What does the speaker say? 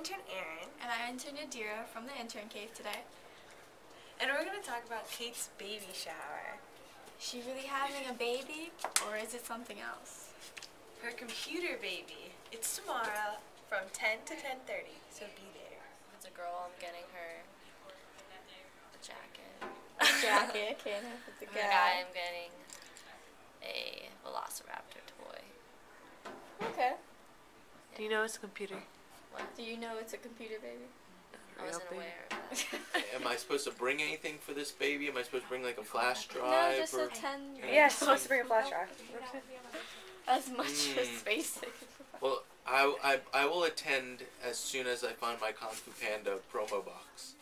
intern Erin. And I'm intern Nadira from the intern cave today. And we're going to talk about Kate's baby shower. She really having a baby, or is it something else? Her computer baby. It's tomorrow from 10 to 10.30, so be there. It's a girl, I'm getting her a jacket. A Jacket, okay, and if it's a For the guy, I'm getting a Velociraptor toy. Okay. Do you know it's a computer? What? Do you know it's a computer baby? I wasn't Real aware of that. Am I supposed to bring anything for this baby? Am I supposed to bring like a flash drive? no, drive? just or a 10. Yeah, supposed to bring a flash drive. As much as Mm. basic. Well, I, I, I will attend as soon as I find my Kung Fu Panda promo box.